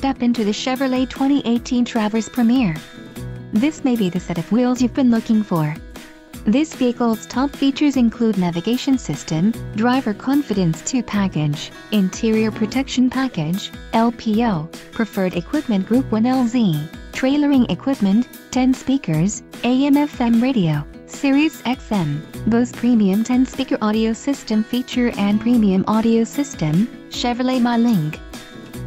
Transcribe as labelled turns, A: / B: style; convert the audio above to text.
A: step into the Chevrolet 2018 Traverse Premier. This may be the set of wheels you've been looking for. This vehicle's top features include navigation system, driver confidence 2 package, interior protection package, LPO, preferred equipment group 1LZ, trailering equipment, 10 speakers, AM FM radio, Sirius XM, Bose Premium 10 speaker audio system feature and premium audio system, Chevrolet MyLink.